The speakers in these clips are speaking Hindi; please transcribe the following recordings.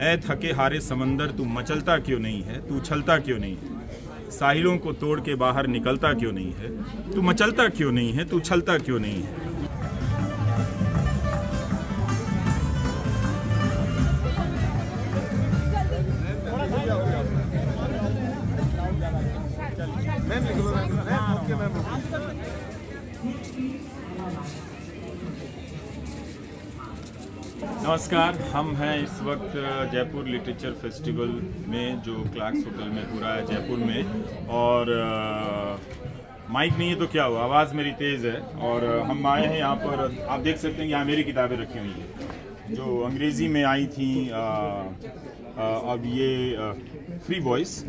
ऐ थके हारे समंदर, तू मचलता क्यों नहीं है? तू उछलता क्यों नहीं है? साहिलों को तोड़ के बाहर निकलता क्यों नहीं है? तू मचलता क्यों नहीं है? तू उछलता क्यों नहीं है? नमस्कार हम हैं इस वक्त जयपुर लिटरेचर फेस्टिवल में जो क्लार्क्स होटल में हो रहा है जयपुर में। और माइक नहीं है तो क्या हुआ? आवाज़ मेरी तेज़ है। और हम आए हैं यहाँ पर आप देख सकते हैं यहाँ मेरी किताबें रखी हुई हैं। जो अंग्रेज़ी में आई थी अ, अ, अब ये फ्री वॉइस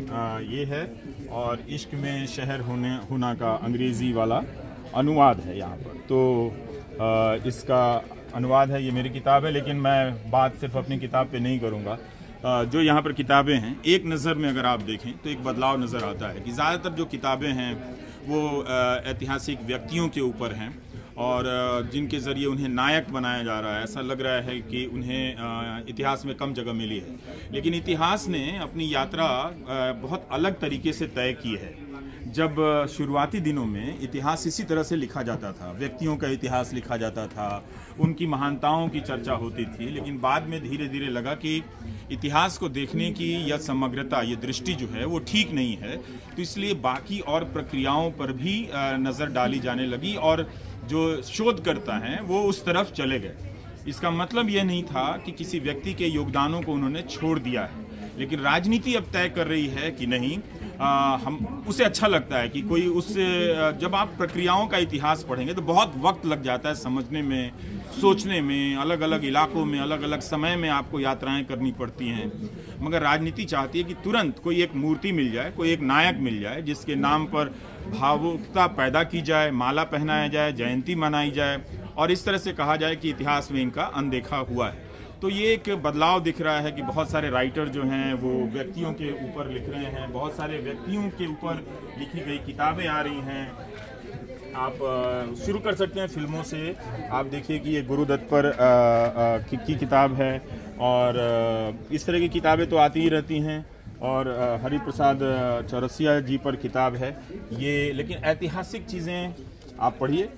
ये है। और इश्क में शहर होने होना का अंग्रेज़ी वाला अनुवाद है यहाँ पर। तो अ, इसका अनुवाद है, ये मेरी किताब है, लेकिन मैं बात सिर्फ़ अपनी किताब पे नहीं करूँगा। जो यहाँ पर किताबें हैं, एक नज़र में अगर आप देखें तो एक बदलाव नज़र आता है कि ज़्यादातर जो किताबें हैं, वो ऐतिहासिक व्यक्तियों के ऊपर हैं और जिनके ज़रिए उन्हें नायक बनाया जा रहा है। ऐसा लग रहा है कि उन्हें इतिहास में कम जगह मिली है। लेकिन इतिहास ने अपनी यात्रा बहुत अलग तरीके से तय की है। जब शुरुआती दिनों में इतिहास इसी तरह से लिखा जाता था, व्यक्तियों का इतिहास लिखा जाता था, उनकी महानताओं की चर्चा होती थी, लेकिन बाद में धीरे धीरे लगा कि इतिहास को देखने की यह समग्रता ये दृष्टि जो है, वो ठीक नहीं है। तो इसलिए बाकी और प्रक्रियाओं पर भी नज़र डाली जाने लगी और जो शोधकर्ता हैं, वो उस तरफ़ चले गए। इसका मतलब यह नहीं था कि किसी व्यक्ति के योगदानों को उन्होंने छोड़ दिया है। लेकिन राजनीति अब तय कर रही है कि नहीं। आ, हम उसे अच्छा लगता है कि कोई उस आ, जब आप प्रक्रियाओं का इतिहास पढ़ेंगे तो बहुत वक्त लग जाता है समझने में सोचने में अलग अलग इलाकों में अलग अलग समय में आपको यात्राएँ करनी पड़ती हैं। मगर राजनीति चाहती है कि तुरंत कोई एक मूर्ति मिल जाए कोई एक नायक मिल जाए जिसके नाम पर भावुकता पैदा की जाए माला पहनाया जाए जयंती मनाई जाए और इस तरह से कहा जाए कि इतिहास में इनका अनदेखा हुआ है। तो ये एक बदलाव दिख रहा है कि बहुत सारे राइटर जो हैं वो व्यक्तियों के ऊपर लिख रहे हैं। बहुत सारे व्यक्तियों के ऊपर लिखी गई किताबें आ रही हैं। आप शुरू कर सकते हैं फ़िल्मों से। आप देखिए कि ये गुरुदत्त पर की, की किताब है और इस तरह की किताबें तो आती ही रहती हैं और अ, हरि प्रसाद चौरसिया जी पर किताब है। ये लेकिन ऐतिहासिक चीज़ें आप पढ़िए।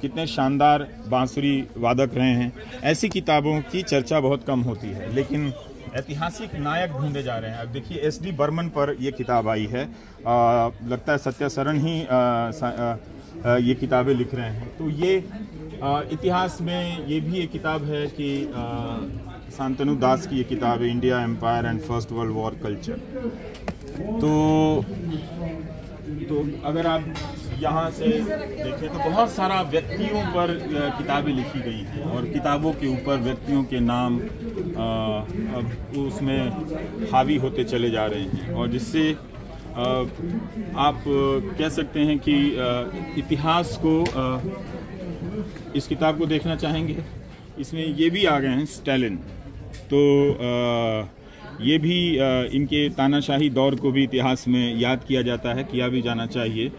कितने शानदार बांसुरी वादक रहे हैं। ऐसी किताबों की चर्चा बहुत कम होती है लेकिन ऐतिहासिक नायक ढूंढे जा रहे हैं। अब देखिए एस डी बर्मन पर ये किताब आई है। अ, लगता है सत्या सरन ही सा- अ, अ, ये किताबें लिख रहे हैं। तो ये अ, इतिहास में ये भी एक किताब है कि शांतनु दास की ये किताब है India empire and first world war culture. तो तो अगर आप यहाँ से देखें तो बहुत सारा व्यक्तियों पर किताबें लिखी गई हैं और किताबों के ऊपर व्यक्तियों के नाम अब उसमें हावी होते चले जा रहे हैं। और जिससे आप कह सकते हैं कि इतिहास को इस किताब को देखना चाहेंगे। इसमें ये भी आ गए हैं, स्टैलिन। तो ये भी इनके तानाशाही दौर को भी इतिहास में याद किया जाता है, किया भी जाना चाहिए।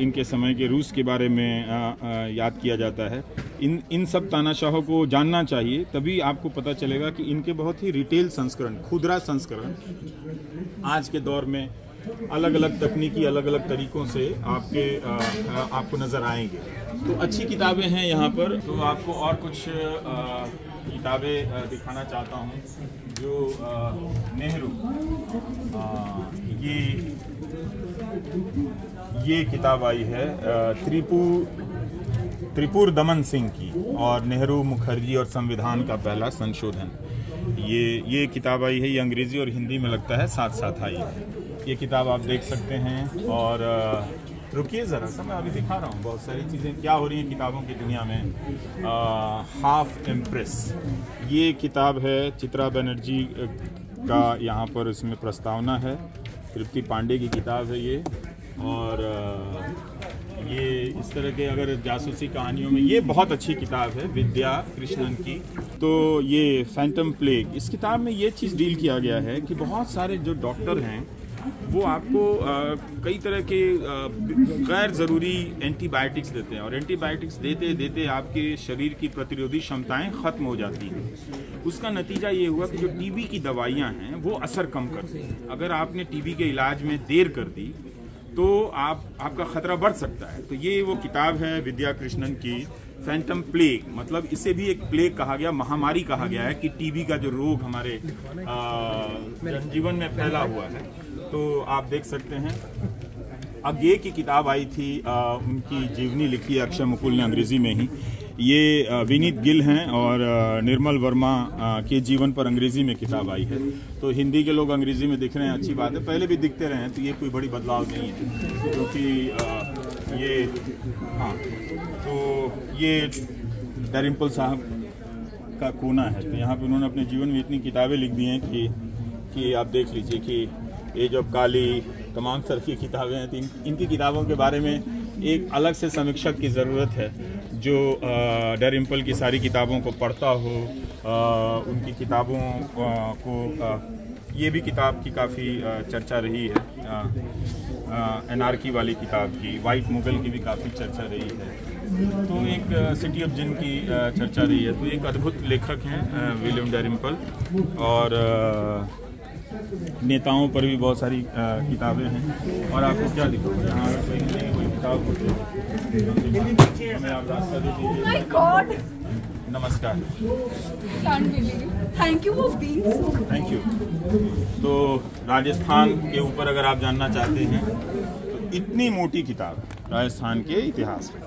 इनके समय के रूस के बारे में याद किया जाता है। इन इन सब तानाशाहों को जानना चाहिए, तभी आपको पता चलेगा कि इनके बहुत ही रिटेल संस्करण, खुदरा संस्करण, आज के दौर में अलग अलग तकनीकी अलग अलग तरीकों से आपके आपको नज़र आएँगे। तो अच्छी किताबें हैं यहाँ पर। तो आपको और कुछ किताबें दिखाना चाहता हूँ, जो नेहरू ये ये किताब आई है त्रिपुर त्रिपुर दमन सिंह की और नेहरू मुखर्जी और संविधान का पहला संशोधन। ये ये किताब आई है, ये अंग्रेज़ी और हिंदी में लगता है साथ साथ आई है। ये किताब आप देख सकते हैं और रुकिए ज़रा सा मैं अभी दिखा रहा हूँ, बहुत सारी चीज़ें, क्या हो रही हैं किताबों की दुनिया में। हाफ़ एम्प्रेस, ये किताब है चित्रा बनर्जी का यहाँ पर इसमें प्रस्तावना है। तृप्ति पांडे की किताब है ये। और ये इस तरह के अगर जासूसी कहानियों में ये बहुत अच्छी किताब है विद्या कृष्णन की। तो ये फैंटम प्लेग इस किताब में ये चीज़ डील किया गया है कि बहुत सारे जो डॉक्टर हैं वो आपको आ, कई तरह के गैर ज़रूरी एंटीबायोटिक्स देते हैं। और एंटीबायोटिक्स देते देते आपके शरीर की प्रतिरोधी क्षमताएँ ख़त्म हो जाती हैं। उसका नतीजा ये हुआ कि जो टीबी की दवाइयाँ हैं वो असर कम करती हैं। अगर आपने टीबी के इलाज में देर कर दी तो आप आपका खतरा बढ़ सकता है। तो ये वो किताब है विद्या कृष्णन की फैंटम प्लेग मतलब इसे भी एक प्लेग कहा गया महामारी कहा गया है कि टीबी का जो रोग हमारे जनजीवन में फैला हुआ है। तो आप देख सकते हैं। अब ये की किताब आई थी आ, उनकी जीवनी लिखी है अक्षय मुकुल ने अंग्रेज़ी में ही। ये विनीत गिल हैं और निर्मल वर्मा के जीवन पर अंग्रेज़ी में किताब आई है। तो हिंदी के लोग अंग्रेज़ी में दिख रहे हैं अच्छी बात है। पहले भी दिखते रहे हैं तो ये कोई बड़ी बदलाव नहीं है। क्योंकि ये हाँ तो ये डरिम्पल साहब का कोना है। तो यहाँ पे उन्होंने अपने जीवन में इतनी किताबें लिख दी हैं कि कि आप देख लीजिए कि एज ऑफ़ काली तमाम तरह की किताबें हैं तो इन, इनकी किताबों के बारे में एक अलग से समीक्षक की ज़रूरत है। जो डरिम्पल की सारी किताबों को पढ़ता हो आ, उनकी किताबों को आ, ये भी किताब की काफ़ी चर्चा रही है। एनआरकी वाली किताब की वाइट मुगल की भी काफ़ी चर्चा रही है। तो एक सिटी ऑफ़ जिन की चर्चा रही है। तो एक अद्भुत लेखक हैं विलियम डेरिम्पल और नेताओं पर भी बहुत सारी किताबें हैं। और आपको क्या दिखो यहाँ कोई कोई किताब हमें आप रास्ता दे दीजिए नमस्कार थैंक यू थैंक यू तो राजस्थान के ऊपर अगर आप जानना चाहते हैं तो इतनी मोटी किताब राजस्थान के इतिहास में।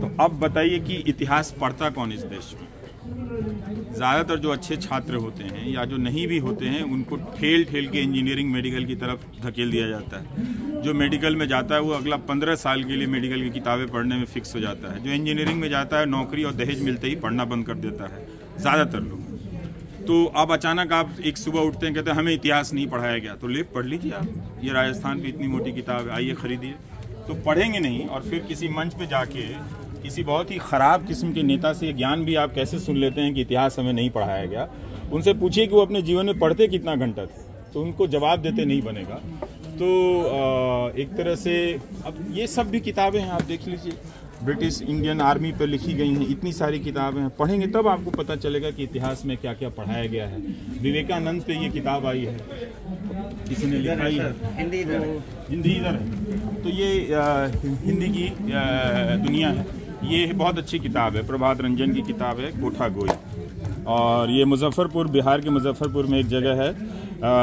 तो अब बताइए कि इतिहास पढ़ता कौन इस देश में? ज़्यादातर जो अच्छे छात्र होते हैं या जो नहीं भी होते हैं, उनको ठेल ठेल के इंजीनियरिंग मेडिकल की तरफ़ धकेल दिया जाता है। जो मेडिकल में जाता है, वो अगला पंद्रह साल के लिए मेडिकल की किताबें पढ़ने में फिक्स हो जाता है। जो इंजीनियरिंग में जाता है, नौकरी और दहेज मिलते ही पढ़ना बंद कर देता है, ज़्यादातर लोग। तो अब अचानक आप एक सुबह उठते हैं, कहते हैं, हमें इतिहास नहीं पढ़ाया गया। तो ले, पढ़ लीजिए आप, ये राजस्थान की इतनी मोटी किताब है आइए खरीदिए। तो पढ़ेंगे नहीं, और फिर किसी मंच पे जाके किसी बहुत ही ख़राब किस्म के नेता से ज्ञान भी आप कैसे सुन लेते हैं कि इतिहास हमें नहीं पढ़ाया गया? उनसे पूछिए कि वो अपने जीवन में पढ़ते कितना घंटा थे तो उनको जवाब देते नहीं बनेगा। तो एक तरह से अब ये सब भी किताबें हैं आप देख लीजिए। ब्रिटिश इंडियन आर्मी पर लिखी गई हैं इतनी सारी किताबें हैं। पढ़ेंगे तब आपको पता चलेगा कि इतिहास में क्या क्या पढ़ाया गया है। विवेकानंद पे ये किताब आई है। किसी ने लिखा ही है। हिंदी इधर तो, हिंदी इधर है। तो ये हिंदी की दुनिया है। ये बहुत अच्छी किताब है, प्रभात रंजन की किताब है कोठा गोई और ये मुजफ्फरपुर, बिहार के मुजफ्फरपुर में एक जगह है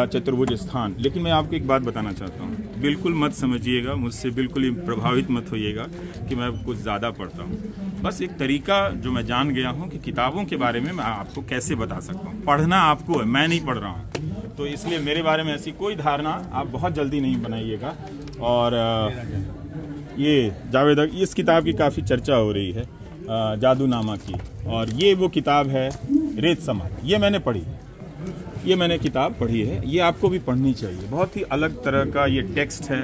चतुर्भुज स्थान। लेकिन मैं आपको एक बात बताना चाहता हूँ। बिल्कुल मत समझिएगा, मुझसे बिल्कुल ही प्रभावित मत होइएगा कि मैं कुछ ज़्यादा पढ़ता हूँ। बस एक तरीका जो मैं जान गया हूँ कि किताबों के बारे में मैं आपको कैसे बता सकता हूँ। पढ़ना आपको है, मैं नहीं पढ़ रहा हूँ। तो इसलिए मेरे बारे में ऐसी कोई धारणा आप बहुत जल्दी नहीं बनाइएगा। और ये जावेद इस किताब की काफ़ी चर्चा हो रही है जादू नामा की। और ये वो किताब है, रेत समा। ये मैंने पढ़ी है। ये मैंने किताब पढ़ी है। ये आपको भी पढ़नी चाहिए। बहुत ही अलग तरह का ये टेक्स्ट है।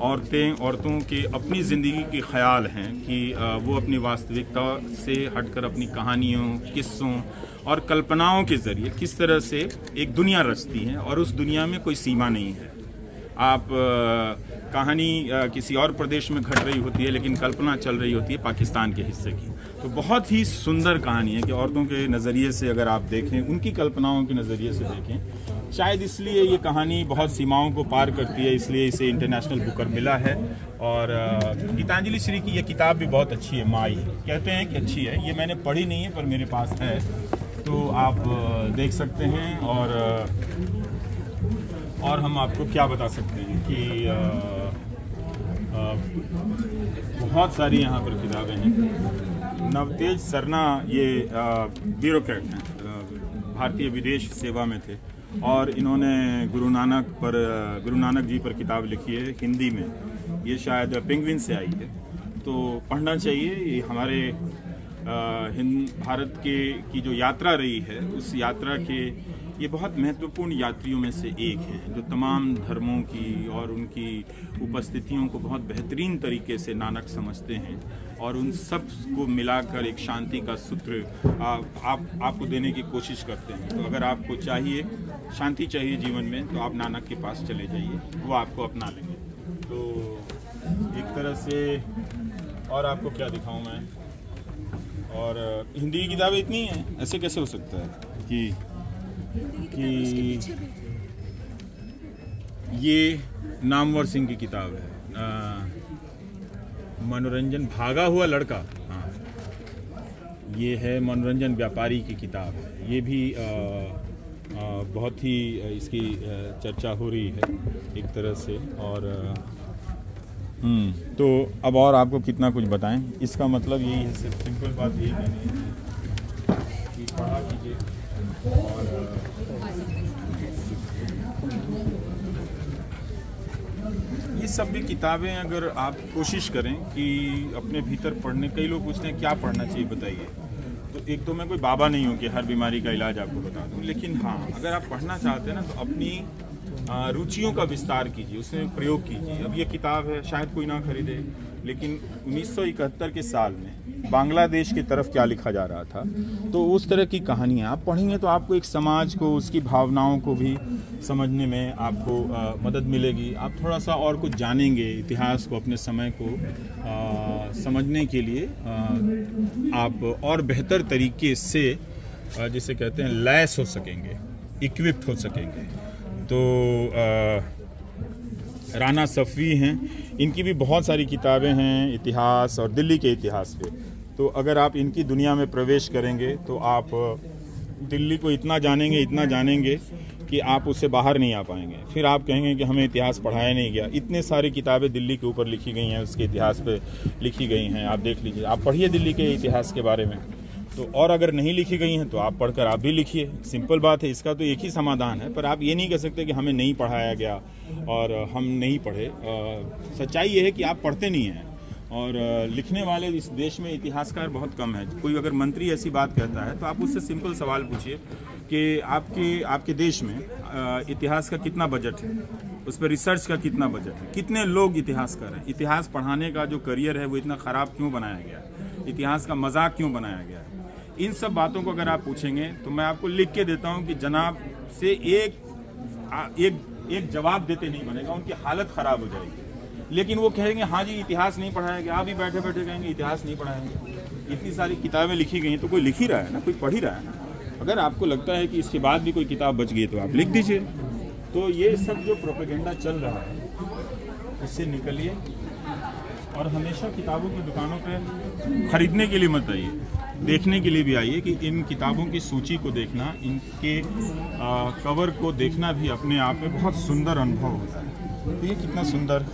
औरतें, औरतों के अपनी ज़िंदगी के ख्याल हैं कि वो अपनी वास्तविकता से हटकर अपनी कहानियों, किस्सों और कल्पनाओं के ज़रिए किस तरह से एक दुनिया रचती हैं और उस दुनिया में कोई सीमा नहीं है। आप कहानी किसी और प्रदेश में घट रही होती है, लेकिन कल्पना चल रही होती है पाकिस्तान के हिस्से की। तो बहुत ही सुंदर कहानी है कि औरतों के नज़रिए से अगर आप देखें, उनकी कल्पनाओं के नज़रिए से देखें, शायद इसलिए ये कहानी बहुत सीमाओं को पार करती है, इसलिए इसे इंटरनेशनल बुकर मिला है। और गीतांजलि श्री की यह किताब भी बहुत अच्छी है, माई। कहते हैं कि अच्छी है, ये मैंने पढ़ी नहीं है, पर मेरे पास है। तो आप देख सकते हैं और और हम आपको क्या बता सकते हैं कि बहुत सारी यहाँ पर किताबें हैं। नवतेज सरना ये ब्यूरोक्रेट हैं भारतीय विदेश सेवा में थे। और इन्होंने गुरु नानक पर गुरु नानक जी पर किताब लिखी है हिंदी में। ये शायद पिंगविन से आई है। तो पढ़ना चाहिए, ये हमारे हिंद, भारत के, की जो यात्रा रही है, उस यात्रा के ये बहुत महत्वपूर्ण यात्रियों में से एक हैं जो तमाम धर्मों की और उनकी उपस्थितियों को बहुत बेहतरीन तरीके से नानक समझते हैं और उन सबको मिलाकर एक शांति का सूत्र आप, आप आपको देने की कोशिश करते हैं। तो अगर आपको चाहिए शांति चाहिए जीवन में तो आप नानक के पास चले जाइए वो आपको अपना लेंगे। तो एक तरह से और आपको क्या दिखाऊँ मैं? और हिंदी की किताबें इतनी हैं ऐसे कैसे हो सकता है कि कि ये नामवर सिंह की किताब है। मनोरंजन भागा हुआ लड़का हाँ। ये है मनोरंजन व्यापारी की किताब है। ये भी आ, आ, बहुत ही इसकी चर्चा हो रही है एक तरह से। और हम्म तो अब और आपको कितना कुछ बताएँ? इसका मतलब यही है सिर्फ़ सिंपल बात यही है कि पढ़ा कीजिए। ये सब भी किताबें अगर आप कोशिश करें कि अपने भीतर पढ़ने, कई लोग पूछते हैं, क्या पढ़ना चाहिए बताइए। तो एक तो मैं कोई बाबा नहीं हूँ कि हर बीमारी का इलाज आपको बता दूँ, लेकिन हाँ अगर आप पढ़ना चाहते हैं ना तो अपनी रुचियों का विस्तार कीजिए उसमें प्रयोग कीजिए। अब ये किताब है शायद कोई ना खरीदे लेकिन 1971 के साल में बांग्लादेश की तरफ़ क्या लिखा जा रहा था तो उस तरह की कहानियाँ आप पढ़ेंगे तो आपको एक समाज को उसकी भावनाओं को भी समझने में आपको आ, मदद मिलेगी। आप थोड़ा सा और कुछ जानेंगे इतिहास को अपने समय को आ, समझने के लिए। आ, आप और बेहतर तरीके से जिसे कहते हैं लैस हो सकेंगे इक्विप्ड हो सकेंगे। तो आ, राना सफ़ी हैं। इनकी भी बहुत सारी किताबें हैं इतिहास और दिल्ली के इतिहास पे। तो अगर आप इनकी दुनिया में प्रवेश करेंगे तो आप दिल्ली को इतना जानेंगे इतना जानेंगे कि आप उससे बाहर नहीं आ पाएँगे। फिर आप कहेंगे कि हमें इतिहास पढ़ाया नहीं गया। इतने सारी किताबें दिल्ली के ऊपर लिखी गई हैं उसके इतिहास पे लिखी गई हैं। आप देख लीजिए आप पढ़िए दिल्ली के इतिहास के बारे में। तो और अगर नहीं लिखी गई हैं तो आप पढ़कर आप भी लिखिए। सिंपल बात है, इसका तो एक ही समाधान है, पर आप ये नहीं कह सकते कि हमें नहीं पढ़ाया गया और हम नहीं पढ़े। सच्चाई ये है कि आप पढ़ते नहीं हैं। और लिखने वाले इस देश में इतिहासकार बहुत कम है। कोई अगर मंत्री ऐसी बात कहता है तो आप उससे सिंपल सवाल पूछिए कि आपके आपके देश में इतिहास का कितना बजट है? उस पर रिसर्च का कितना बजट है? कितने लोग इतिहासकार हैं? इतिहास पढ़ाने का जो करियर है, वो इतना ख़राब क्यों बनाया गया? है इतिहास का मज़ाक क्यों बनाया गया? इन सब बातों को अगर आप पूछेंगे तो मैं आपको लिख के देता हूँ कि जनाब से एक एक एक जवाब देते नहीं बनेगा, उनकी हालत खराब हो जाएगी। लेकिन वो कहेंगे हाँ जी, इतिहास नहीं पढ़ाया गया, आप भी बैठे बैठे कहेंगे, इतिहास नहीं पढ़ाएँगे इतनी सारी किताबें लिखी गई हैं तो कोई लिख ही रहा है ना, कोई पढ़ ही रहा है ना। अगर आपको लगता है कि इसके बाद भी कोई किताब बच गई तो आप लिख दीजिए। तो ये सब जो प्रोपेगेंडा चल रहा है, इससे निकलिए। और हमेशा किताबों की दुकानों पे खरीदने के लिए मत आइए। देखने के लिए भी आइए कि इन किताबों की सूची को देखना इनके आ, कवर को देखना भी अपने आप में बहुत सुंदर अनुभव होता है। तो ये कितना सुंदर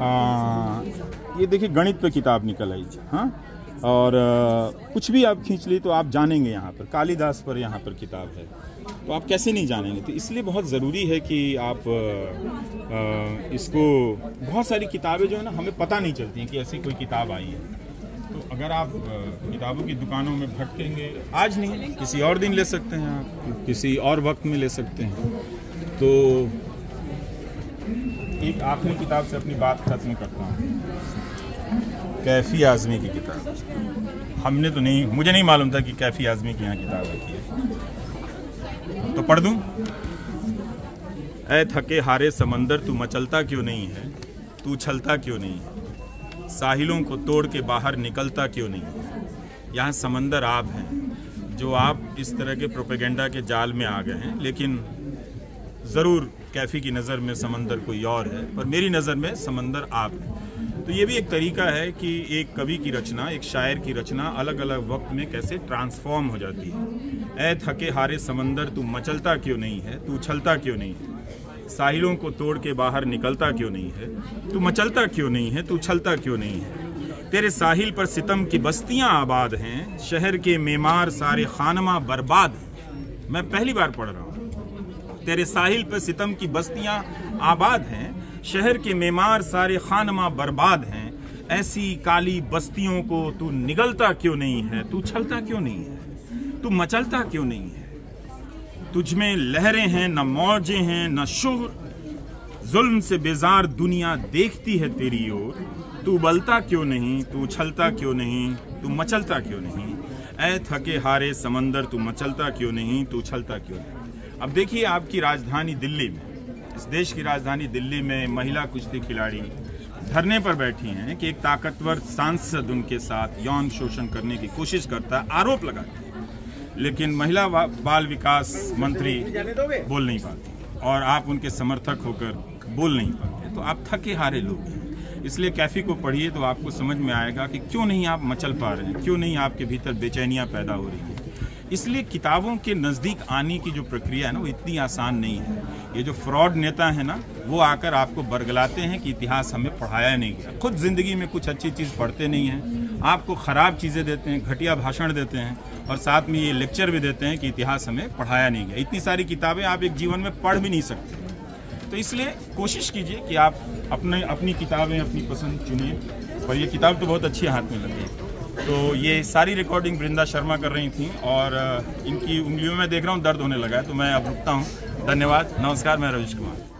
आ, ये देखिए गणित पे किताब निकल आई हाँ? और कुछ भी आप खींच ली तो आप जानेंगे यहाँ पर। कालिदास पर यहाँ पर किताब है। तो आप कैसे नहीं जानेंगे? तो इसलिए बहुत ज़रूरी है कि आप इसको, बहुत सारी किताबें जो है ना, हमें पता नहीं चलती हैं कि ऐसी कोई किताब आई है। तो अगर आप किताबों की दुकानों में भटकेंगे, आज नहीं, किसी और दिन ले सकते हैं आप, किसी और वक्त में ले सकते हैं। तो एक आखिरी किताब से अपनी बात खत्म करता हूँ। कैफी आजमी की किताब। हमने तो नहीं, मुझे नहीं मालूम था कि कैफी आजमी की यहाँ किताब रखी है। तो पढ़ दूँ? ऐ थके हारे समंदर, तू मचलता क्यों नहीं है? तू छलता क्यों नहीं? है साहिलों को तोड़ के बाहर निकलता क्यों नहीं? है यहाँ समंदर आप हैं, जो आप इस तरह के प्रोपेगेंडा के जाल में आ गए हैं। लेकिन ज़रूर कैफ़ी की नज़र में समंदर कोई और है, पर मेरी नज़र में समंदर आप है। तो ये भी एक तरीका है कि एक कवि की रचना, एक शायर की रचना अलग अलग वक्त में कैसे ट्रांसफॉर्म हो जाती है। ऐ थके हारे समंदर, तू मचलता क्यों नहीं है? तू उछलता क्यों नहीं है? साहिलों को तोड़ के बाहर निकलता क्यों नहीं है? तू मचलता क्यों नहीं है? तू उछलता क्यों नहीं है? तेरे साहिल पर सितम की बस्तियाँ आबाद हैं, शहर के मेमार सारे खानमा बर्बाद हैं। मैं पहली बार पढ़ रहा हूँ। तेरे साहिल पर सितम की बस्तियाँ आबाद हैं शहर के मेमार सारे खानमा बर्बाद हैं। ऐसी काली बस्तियों को तू निगलता क्यों नहीं है? तू छलता क्यों नहीं है? तू मचलता क्यों नहीं है? तुझमें लहरें हैं, न मौजें हैं, न शुर। जुल्म से बेजार दुनिया देखती है तेरी ओर। तू बलता क्यों नहीं? तू उछलता क्यों नहीं? तू मचलता क्यों नहीं? ऐ थके हारे समंदर, तू मचलता क्यों नहीं? तू उछलता क्यों नहीं? अब देखिए आपकी राजधानी दिल्ली में। इस देश की राजधानी दिल्ली में महिला कुश्ती खिलाड़ी धरने पर बैठी हैं कि एक ताकतवर सांसद उनके साथ यौन शोषण करने की कोशिश करता है, आरोप लगाती है। लेकिन महिला बाल विकास मंत्री बोल नहीं पाती और आप उनके समर्थक होकर बोल नहीं पाते। तो आप थके हारे लोग हैं। इसलिए कैफी को पढ़िए तो आपको समझ में आएगा कि क्यों नहीं आप मचल पा रहे हैं, क्यों नहीं आपके भीतर बेचैनियाँ पैदा हो रही हैं। इसलिए किताबों के नज़दीक आने की जो प्रक्रिया है ना, वो इतनी आसान नहीं है। ये जो फ्रॉड नेता है ना, वो आकर आपको बरगलाते हैं कि इतिहास हमें पढ़ाया नहीं गया। खुद ज़िंदगी में कुछ अच्छी चीज़ पढ़ते नहीं हैं। आपको ख़राब चीज़ें देते हैं, घटिया भाषण देते हैं और साथ में ये लेक्चर भी देते हैं कि इतिहास हमें पढ़ाया नहीं गया। इतनी सारी किताबें आप एक जीवन में पढ़ भी नहीं सकते। तो इसलिए कोशिश कीजिए कि आप अपने, अपनी किताबें, अपनी पसंद चुनिए। और ये किताब तो बहुत अच्छी हाथ में लगी तो ये सारी रिकॉर्डिंग वृंदा शर्मा कर रही थी और इनकी उंगलियों में देख रहा हूँ, दर्द होने लगा है तो मैं अब रुकता हूँ। धन्यवाद। नमस्कार मैं रविश कुमार।